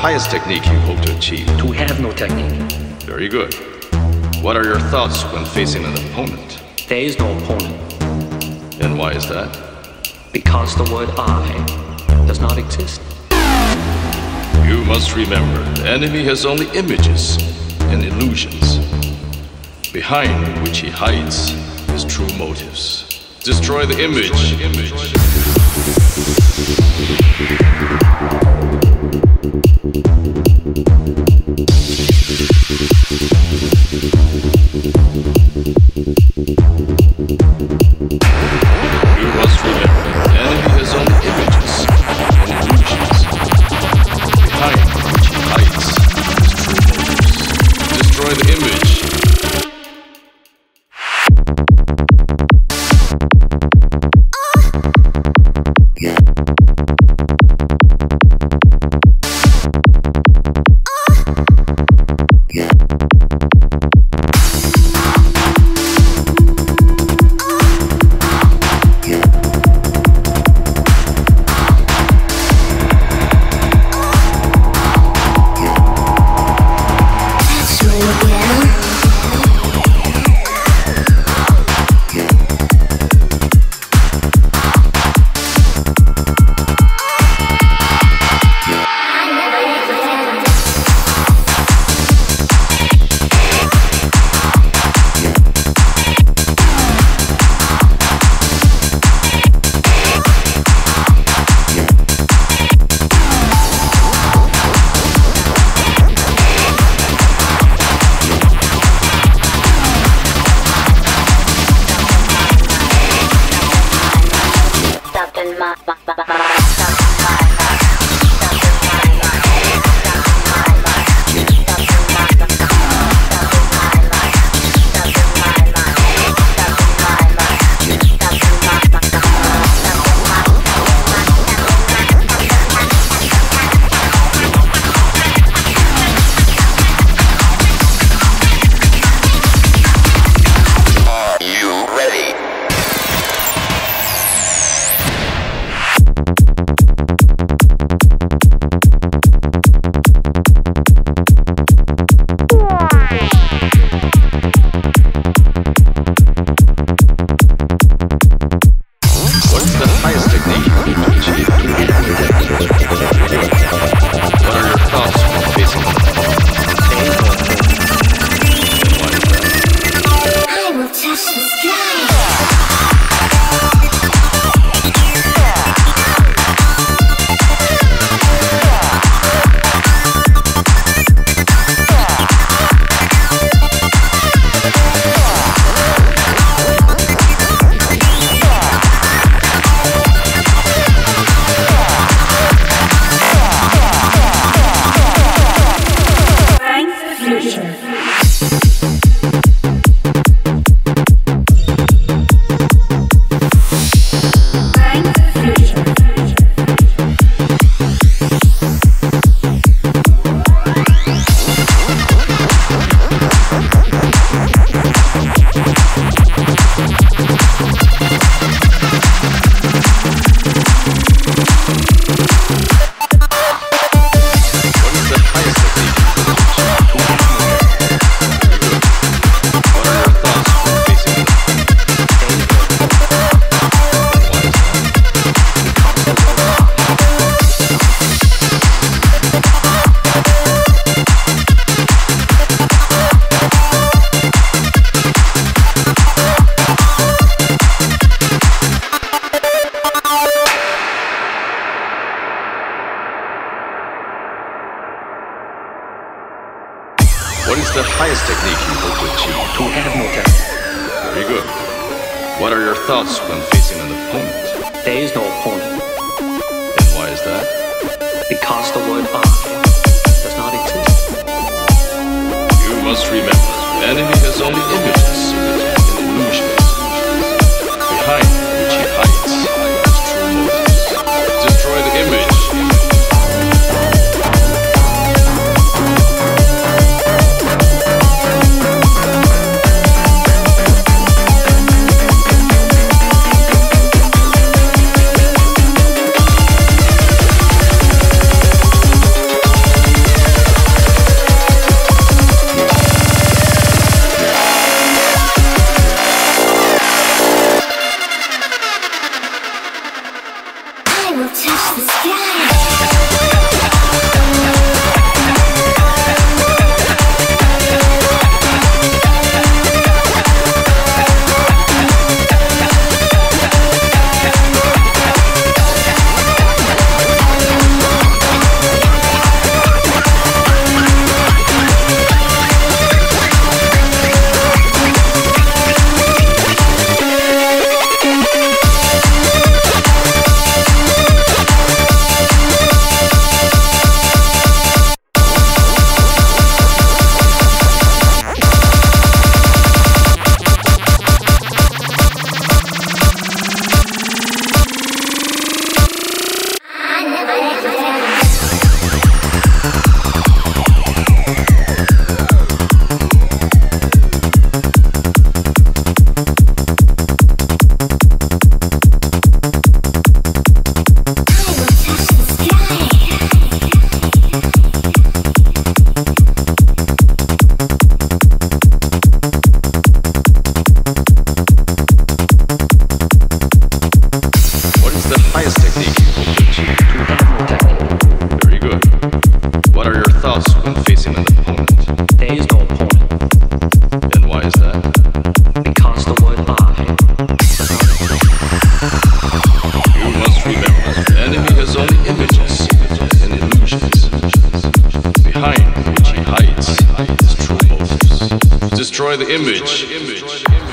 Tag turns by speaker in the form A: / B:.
A: highest technique you hope to achieve?
B: To have no technique.
A: Very good. What are your thoughts when facing an opponent?
B: There is no opponent.
A: And why is that?
B: Because the word I does not exist.
A: You must remember, the enemy has only images and illusions, behind which he hides his true motives. Destroy the image. You
C: ま、ば、ば、
D: ば、ば。system.
A: What is the highest technique you hope to achieve? To
B: have no technique.
A: Very good. What are your thoughts when facing an opponent?
B: There is no opponent.
A: And why is that?
B: Because the word I does not exist.
A: You must remember, the enemy has only images and illusions, will touch the sky. Which he hides his true motives. Destroy the image,